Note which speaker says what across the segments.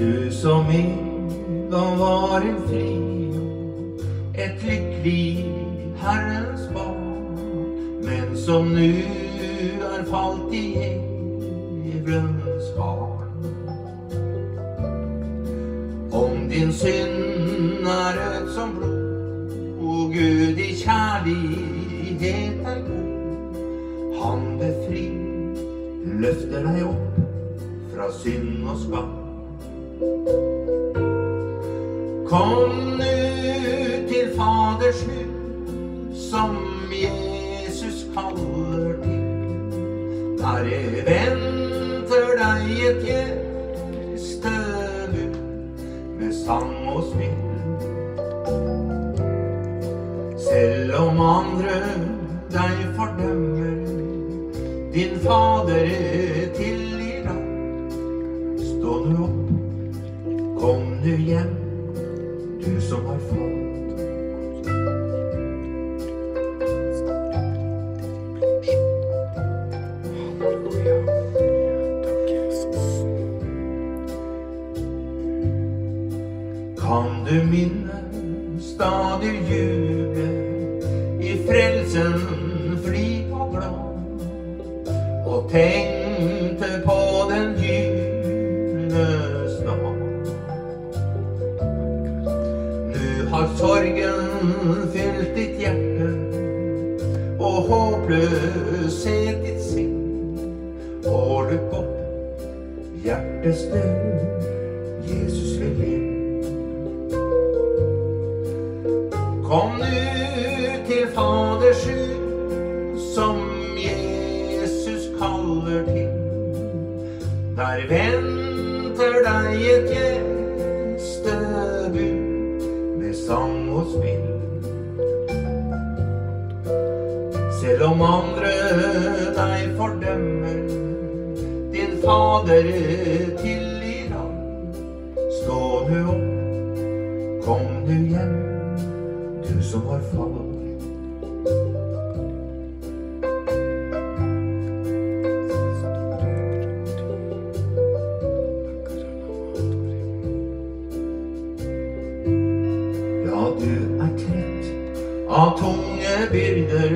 Speaker 1: Du som en gang var en fri et lykkelig Herrens barn, men som nu er falt i djevelens barn. Om din synd er rød som blod, og Gud i kjærlighet er god, han befrir, løfter deg opp fra synd og skam. Kom nu til Faders hus, som Jesus kaller til. Der venter deg et gjestebud med sang og spill. Selv om andre deg fordømmer, din Fader tilgir deg. Stå nå opp, kom nu hjem, du som har falt.
Speaker 2: Halleluja. Takk, Jesus.
Speaker 1: Kan du minnes da du jublet i frelsen fri og glad, og tenkte på den gylne har sorgen fylt ditt hjerte, og håpløshet ditt sinn. Og lukk opp hjertets dør, Jesus vil hjem. Kom nu til Faders hus, som Jesus kaller til. Der venter deg et gjestebud sang og spill. Selv om andre deg fordømmer, din Fader tilgir alt. Stå nu opp, kom du hjem, du som har falt. Byrder,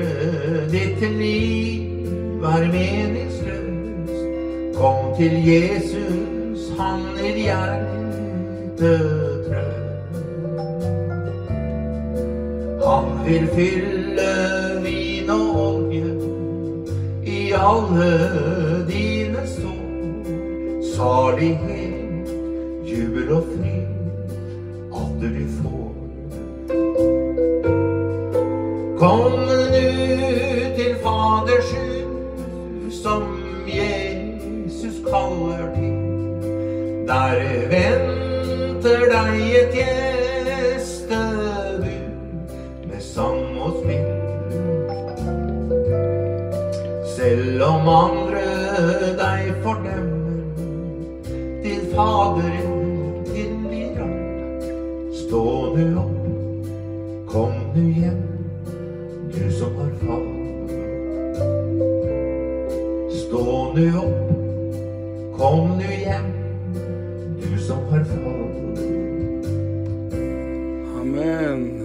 Speaker 1: ditt liv er meningsløst. Kom til Jesus, han gir hjertet trøst. Han vil fylle vin og olje i alle dine sår. Salighet, jubel og fred, at du får. Kom nu til Faders hus, som Jesus kaller til. Der venter deg et gjestebud med sang og spill. Selv om andre deg fordømmer, din Fader tilgir alt. Stå nu opp, kom nu hjem, du som har falt. Stå nu opp, kom nu hjem, du som har falt. Amen.